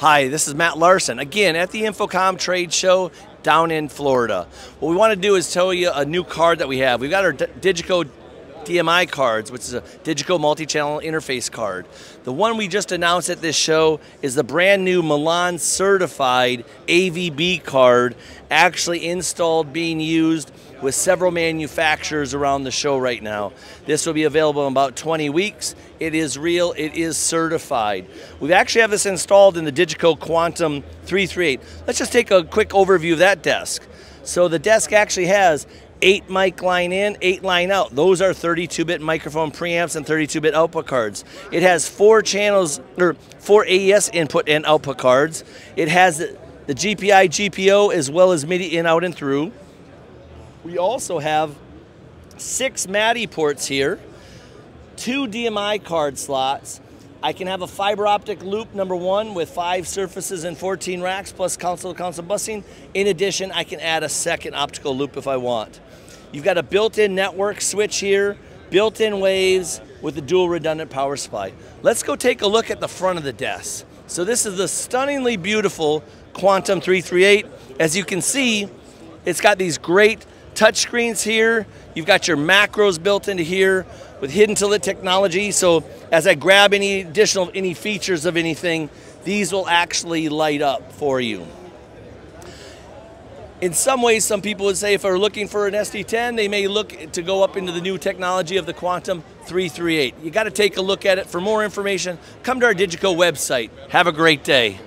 Hi, this is Matt Larson, again at the InfoComm Trade Show down in Florida. What we want to do is tell you a new card that we have. We've got our DiGiCo DMI cards, which is a DiGiCo multi-channel interface card. The one we just announced at this show is the brand new Milan certified AVB card, actually installed, being used with several manufacturers around the show right now. This will be available in about 20 weeks. It is real, it is certified. We actually have this installed in the DiGiCo Quantum 338. Let's just take a quick overview of that desk. So the desk actually has eight mic line in, eight line out. Those are 32-bit microphone preamps and 32-bit output cards. It has four channels, or four AES input and output cards. It has the, GPI, GPO, as well as MIDI in, out, and through. We also have six MADI ports here, two DMI card slots. I can have a fiber optic loop number one with five surfaces and 14 racks plus console to console busing. In addition, I can add a second optical loop if I want. You've got a built-in network switch here, built-in waves with a dual redundant power supply. Let's go take a look at the front of the desk. So this is the stunningly beautiful Quantum 338. As you can see, it's got these great touchscreens here. You've got your macros built into here with hidden to lit technology. So as I grab any additional any features of anything, these will actually light up for you. In some ways, some people would say if they're looking for an SD10, they may look to go up into the new technology of the Quantum 338. You got to take a look at it. For more information, come to our DiGiCo website. Have a great day.